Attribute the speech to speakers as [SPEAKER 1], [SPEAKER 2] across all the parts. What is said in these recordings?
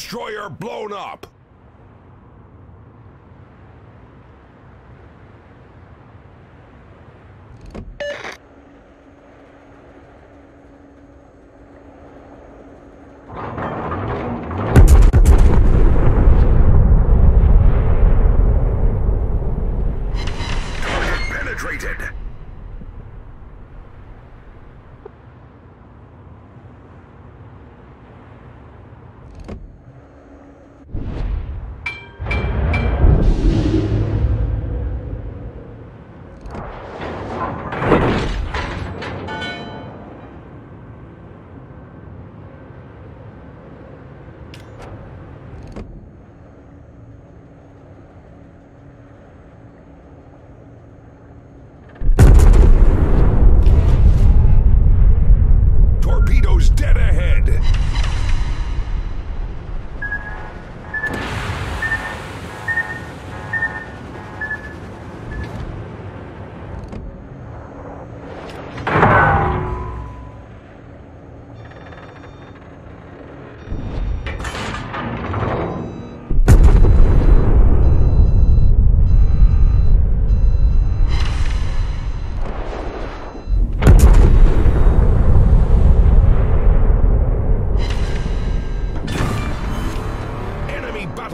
[SPEAKER 1] destroyer blown up.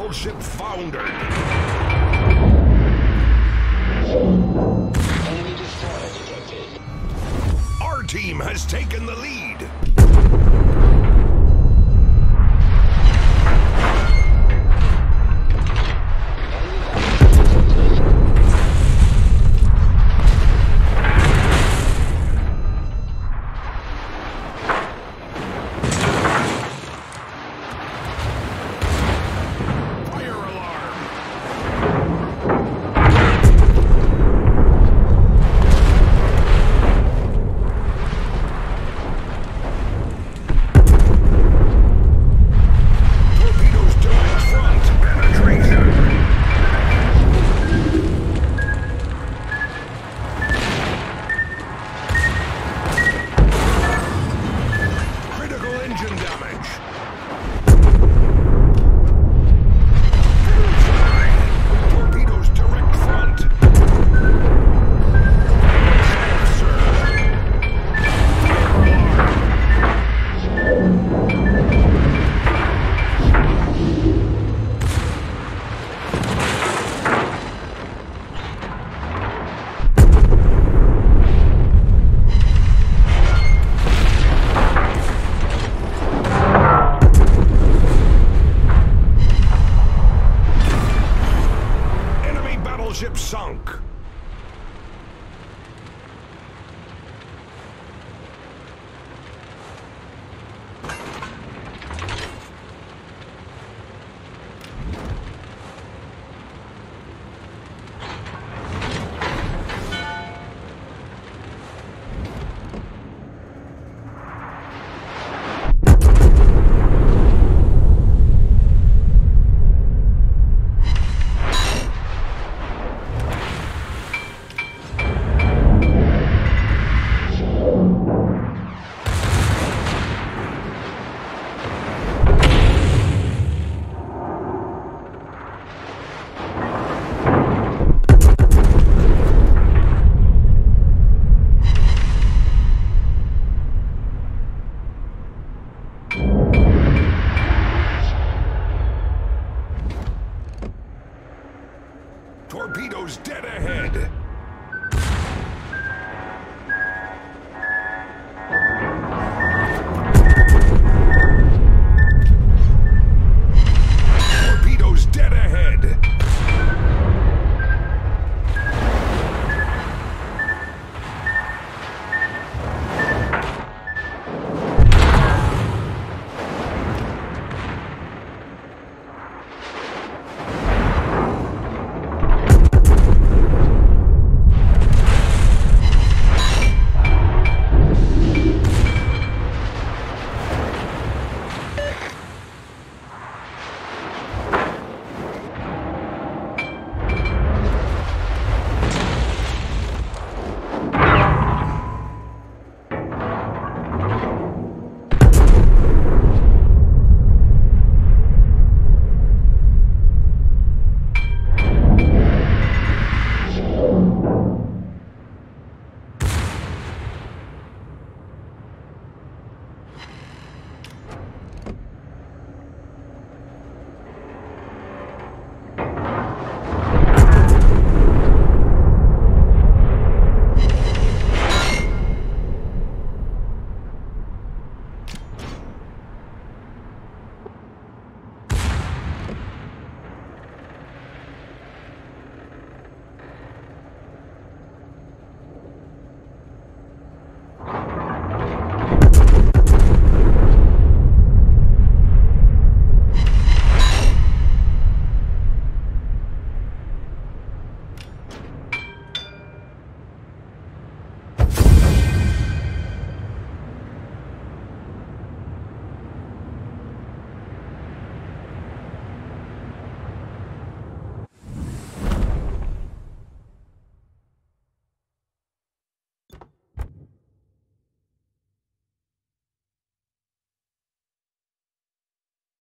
[SPEAKER 1] Battleship foundered.
[SPEAKER 2] Enemy destroyer detected.
[SPEAKER 1] Our team has taken the lead.